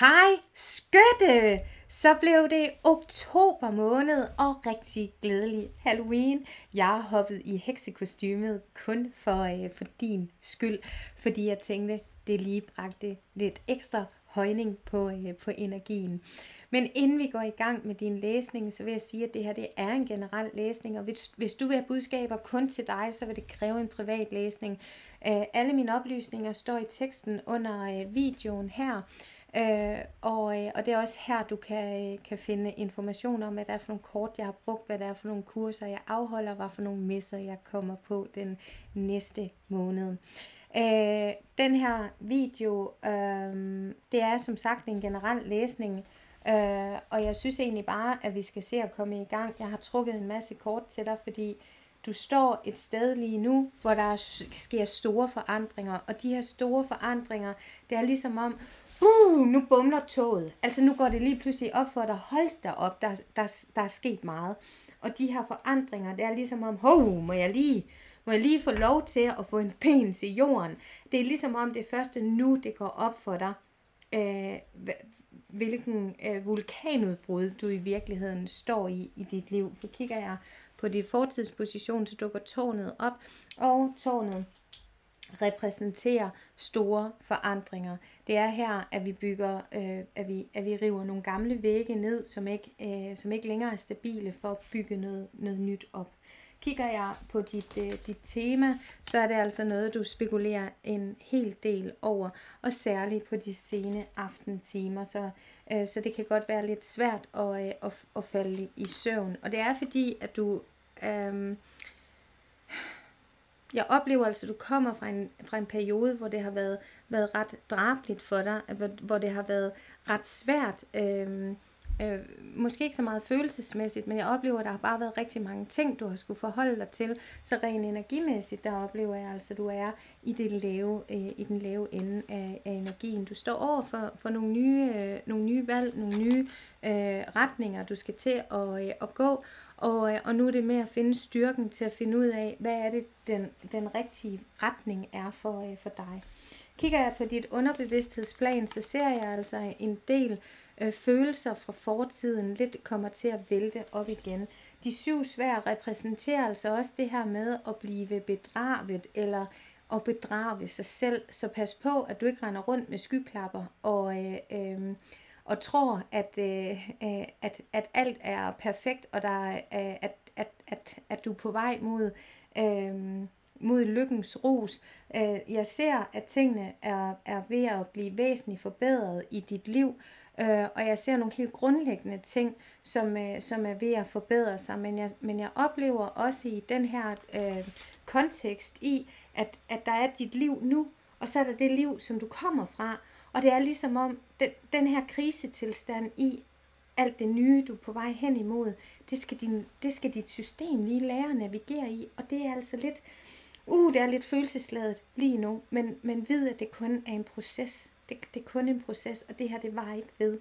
Hej skytte! Så blev det oktober måned og rigtig glædelig Halloween. Jeg har hoppet i heksekostymet kun for, øh, for din skyld, fordi jeg tænkte, det lige bragte lidt ekstra højning på, øh, på energien. Men inden vi går i gang med din læsning, så vil jeg sige, at det her det er en generel læsning, og hvis, hvis du vil have budskaber kun til dig, så vil det kræve en privat læsning. Øh, alle mine oplysninger står i teksten under øh, videoen her, Øh, og, øh, og det er også her, du kan, øh, kan finde information om, hvad der er for nogle kort, jeg har brugt, hvad der er for nogle kurser, jeg afholder, hvad for nogle messer, jeg kommer på den næste måned. Øh, den her video, øh, det er som sagt en generel læsning, øh, og jeg synes egentlig bare, at vi skal se at komme i gang. Jeg har trukket en masse kort til dig, fordi du står et sted lige nu, hvor der sker store forandringer, og de her store forandringer, det er ligesom om, uh, nu bumler toget. Altså nu går det lige pludselig op for dig, hold dig op, der, der, der er sket meget. Og de her forandringer, det er ligesom om, hov, må jeg lige, må jeg lige få lov til at få en pen til jorden. Det er ligesom om det første nu, det går op for dig, øh, hvilken øh, vulkanudbrud du i virkeligheden står i i dit liv. For kigger jeg på dit fortidsposition, så dukker tårnet op, og tårnet repræsenterer store forandringer. Det er her, at vi bygger, øh, at, vi, at vi river nogle gamle vægge ned, som ikke, øh, som ikke længere er stabile for at bygge noget, noget nyt op. Kigger jeg på dit, øh, dit tema, så er det altså noget, du spekulerer en hel del over, og særligt på de sene aftentimer, så, øh, så det kan godt være lidt svært at, øh, at, at falde i søvn. Og det er fordi, at du... Øh, jeg oplever altså, at du kommer fra en, fra en periode, hvor det har været, været ret drabligt for dig, hvor, hvor det har været ret svært, øh, øh, måske ikke så meget følelsesmæssigt, men jeg oplever, at der har bare været rigtig mange ting, du har skulle forholde dig til. Så rent energimæssigt, der oplever jeg altså, at du er i, det lave, øh, i den lave ende af, af energien. Du står over for, for nogle, nye, øh, nogle nye valg, nogle nye øh, retninger, du skal til at, øh, at gå, og, øh, og nu er det med at finde styrken til at finde ud af, hvad er det, den, den rigtige retning er for, øh, for dig. Kigger jeg på dit underbevidsthedsplan, så ser jeg altså en del øh, følelser fra fortiden lidt kommer til at vælte op igen. De syv svær repræsenterer altså også det her med at blive bedraget eller at bedrage sig selv. Så pas på, at du ikke render rundt med skyklapper og... Øh, øh, og tror, at, øh, øh, at, at alt er perfekt, og der øh, at, at, at, at du er på vej mod, øh, mod lykkens rus. Øh, jeg ser, at tingene er, er ved at blive væsentligt forbedret i dit liv, øh, og jeg ser nogle helt grundlæggende ting, som, øh, som er ved at forbedre sig, men jeg, men jeg oplever også i den her øh, kontekst i, at, at der er dit liv nu, og så er der det liv, som du kommer fra, og det er ligesom om, den, den her krisetilstand i alt det nye, du er på vej hen imod, det skal, din, det skal dit system lige lære at navigere i. Og det er altså lidt, uh, det er lidt følelsesladet lige nu, men, men vid, at det kun er en proces. Det, det er kun en proces, og det her, det var ikke ved.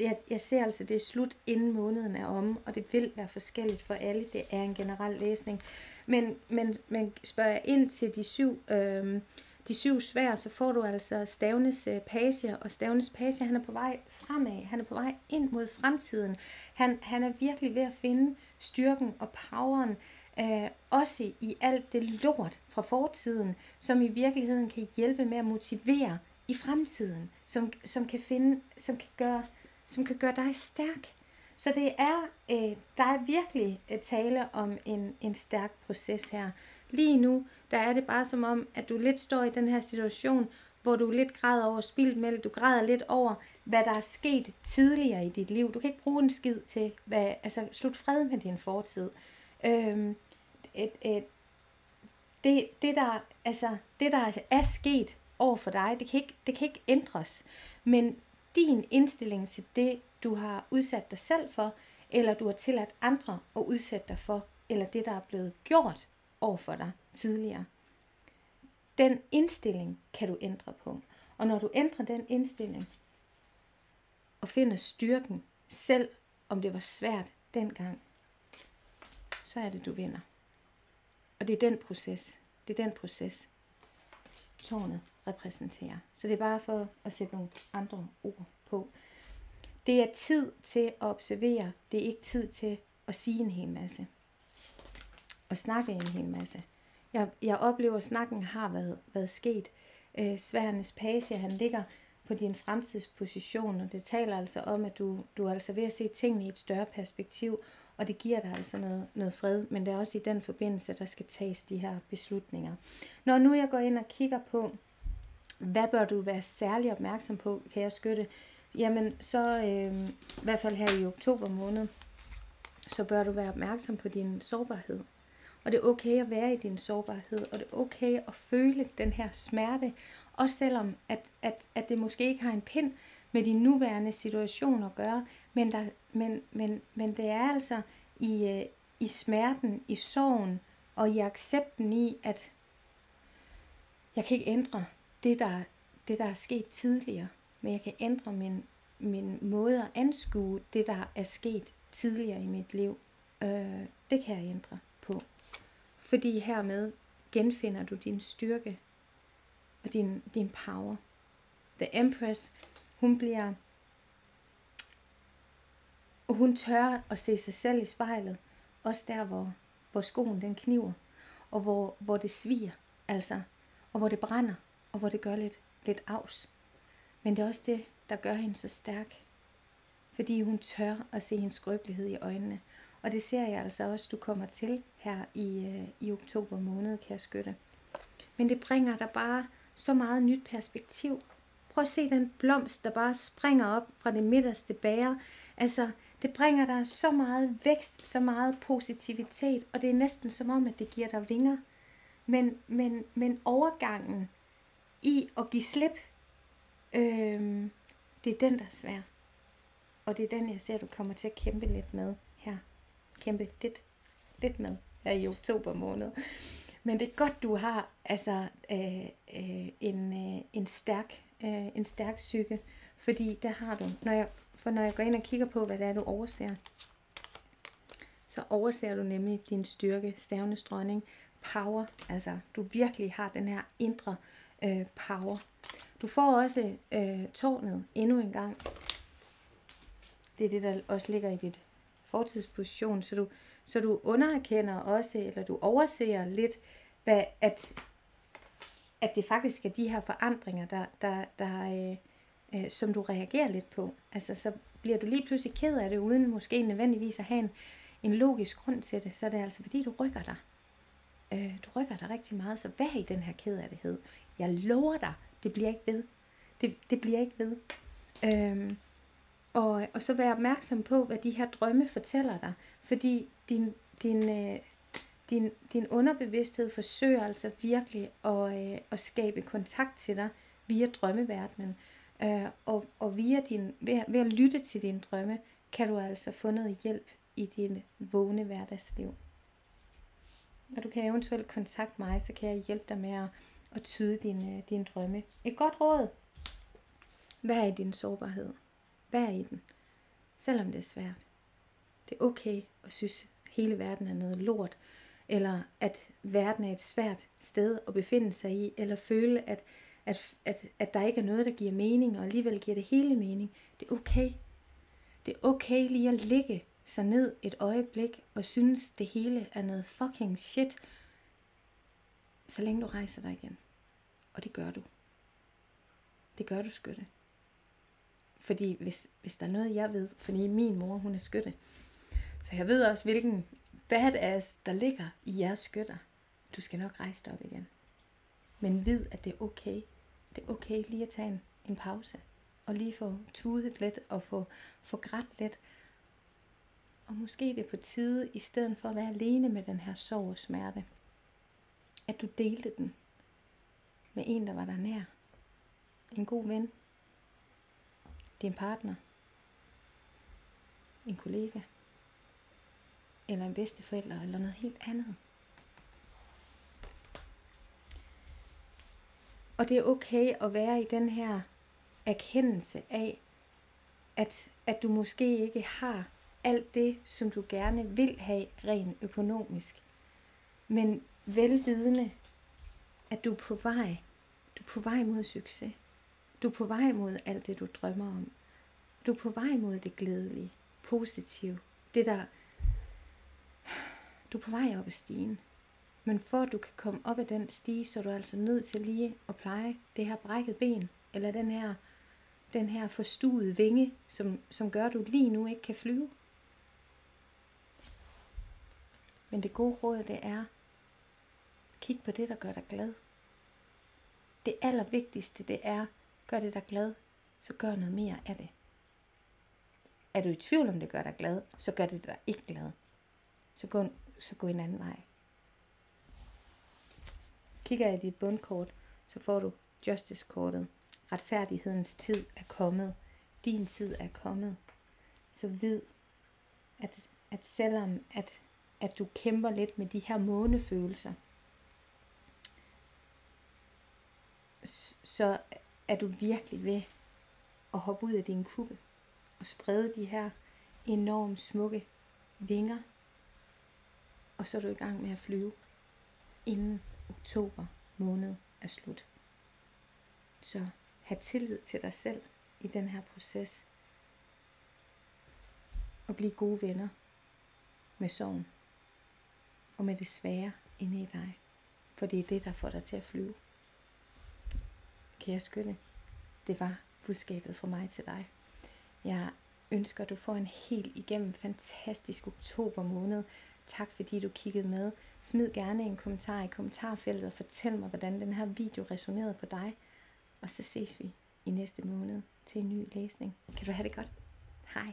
Jeg, jeg ser altså, det er slut inden måneden er om, og det vil være forskelligt for alle. Det er en generel læsning. Men, men, men spørger jeg ind til de syv... Øh, de syv svær, så får du altså Stavnes øh, page, og Stavnes page, han er på vej fremad, han er på vej ind mod fremtiden. Han, han er virkelig ved at finde styrken og poweren, øh, også i alt det lort fra fortiden, som i virkeligheden kan hjælpe med at motivere i fremtiden, som, som kan finde, som kan gøre, som kan gøre dig stærk. Så det er, øh, der er virkelig øh, tale om en, en stærk proces her. Lige nu, der er det bare som om, at du lidt står i den her situation, hvor du lidt græder over spildt mælk, du græder lidt over, hvad der er sket tidligere i dit liv. Du kan ikke bruge en skid til, hvad, altså slut fred med din fortid. Øhm, et, et, det, det, der, altså, det, der er sket over for dig, det kan, ikke, det kan ikke ændres. Men din indstilling til det, du har udsat dig selv for, eller du har tilladt andre at udsætte dig for, eller det, der er blevet gjort over for dig tidligere. Den indstilling kan du ændre på. Og når du ændrer den indstilling og finder styrken, selv om det var svært dengang, så er det, du vinder. Og det er den proces. Det er den proces tårnet repræsenterer. Så det er bare for at sætte nogle andre ord på. Det er tid til at observere, det er ikke tid til at sige en hel masse. Og snakke en hel masse. Jeg, jeg oplever, at snakken har været, været sket. Øh, Sværens page, han ligger på din fremtidsposition, og det taler altså om, at du, du er altså ved at se tingene i et større perspektiv, og det giver dig altså noget, noget fred, men det er også i den forbindelse, der skal tages de her beslutninger. Når nu jeg går ind og kigger på, hvad bør du være særlig opmærksom på, kan jeg skytte, jamen så øh, i hvert fald her i oktober måned, så bør du være opmærksom på din sårbarhed. Og det er okay at være i din sårbarhed, og det er okay at føle den her smerte, også selvom at, at, at det måske ikke har en pind med din nuværende situation at gøre, men, der, men, men, men det er altså i, øh, i smerten, i sorgen og i accepten i, at jeg kan ikke ændre det, der, det, der er sket tidligere, men jeg kan ændre min, min måde at anskue det, der er sket tidligere i mit liv. Øh, det kan jeg ændre på. Fordi hermed genfinder du din styrke og din, din power. The Empress, hun bliver og hun tør at se sig selv i spejlet, også der, hvor, hvor skoen den kniver, og hvor, hvor det sviger, altså, og hvor det brænder, og hvor det gør lidt, lidt afs. Men det er også det, der gør hende så stærk, fordi hun tør at se hendes skrøbelighed i øjnene. Og det ser jeg altså også, du kommer til her i, øh, i oktober måned, kan jeg skytte. Men det bringer dig bare så meget nyt perspektiv. Prøv at se den blomst, der bare springer op fra det midterste bære. Altså, det bringer dig så meget vækst, så meget positivitet, og det er næsten som om, at det giver dig vinger. Men, men, men overgangen i at give slip, øh, det er den, der er svær. Og det er den, jeg ser, du kommer til at kæmpe lidt med her. Kæmpe lidt, lidt med her i oktober måned. Men det er godt, du har altså øh, øh, en, øh, en stærk øh, en stærk psyke, fordi der har du, når jeg, for når jeg går ind og kigger på, hvad det er, du overser, så overser du nemlig din styrke, stævnes dronning, power, altså du virkelig har den her indre øh, power. Du får også øh, tårnet endnu en gang. Det er det, der også ligger i dit fortidsposition, så du, så du underkender også, eller du overser lidt, hvad, at, at det faktisk er de her forandringer, der, der, der, øh, øh, som du reagerer lidt på. Altså, så bliver du lige pludselig ked af det, uden måske nødvendigvis at have en, en logisk grund til det, så er det altså fordi, du rykker dig. Øh, du rykker dig rigtig meget, så vær i den her kederlighed. Jeg lover dig, det bliver ikke ved. Det, det bliver ikke ved. Øh, og, og så vær opmærksom på, hvad de her drømme fortæller dig. Fordi din, din, øh, din, din underbevidsthed forsøger altså virkelig at, øh, at skabe kontakt til dig via drømmeverdenen. Øh, og og via din, ved, ved at lytte til dine drømme, kan du altså få noget hjælp i din vågne hverdagsliv. Og du kan eventuelt kontakte mig, så kan jeg hjælpe dig med at, at tyde din, øh, din drømme. Et godt råd. Hvad er i din sårbarhed? Hvad er i den? Selvom det er svært. Det er okay at synes, hele verden er noget lort, eller at verden er et svært sted at befinde sig i, eller føle, at, at, at, at der ikke er noget, der giver mening, og alligevel giver det hele mening. Det er okay. Det er okay lige at ligge sig ned et øjeblik og synes, det hele er noget fucking shit, så længe du rejser dig igen. Og det gør du. Det gør du, skytte. Fordi hvis, hvis der er noget, jeg ved, fordi min mor, hun er skytte, så jeg ved også, hvilken badass, der ligger i jeres skytter. Du skal nok rejse dig op igen. Men vid, at det er okay. Det er okay lige at tage en, en pause. Og lige få tudet lidt og få, få grædt lidt. Og måske det er på tide, i stedet for at være alene med den her sorg og smerte, at du delte den med en, der var der nær. En god ven. Din partner. En kollega eller en bedsteforælder, eller noget helt andet. Og det er okay at være i den her erkendelse af, at, at du måske ikke har alt det, som du gerne vil have rent økonomisk. Men velvidende, at du er på vej. Du er på vej mod succes. Du er på vej mod alt det, du drømmer om. Du er på vej mod det glædelige, positive. Det der... Du er på vej op ad stigen. Men for at du kan komme op ad den stige, så er du altså nødt til lige at pleje det her brækket ben, eller den her, den her forstuede vinge, som, som gør, at du lige nu ikke kan flyve. Men det gode råd, det er, kig på det, der gør dig glad. Det allervigtigste, det er, gør det dig glad, så gør noget mere af det. Er du i tvivl om det gør dig glad, så gør det dig ikke glad. Så gå, så gå en anden vej. Kigger jeg i dit bundkort, så får du justice-kortet. Retfærdighedens tid er kommet. Din tid er kommet. Så vid, at, at selvom at, at du kæmper lidt med de her månefølelser, så er du virkelig ved at hoppe ud af din kuppe og sprede de her enormt smukke vinger. Og så er du i gang med at flyve, inden oktober måned er slut. Så have tillid til dig selv i den her proces. Og blive gode venner med sorgen og med det svære inde i dig. For det er det, der får dig til at flyve. Kære skønne, det var budskabet fra mig til dig. Jeg ønsker, at du får en helt igennem fantastisk oktober måned. Tak fordi du kiggede med. Smid gerne en kommentar i kommentarfeltet og fortæl mig, hvordan den her video resonerede på dig. Og så ses vi i næste måned til en ny læsning. Kan du have det godt? Hej.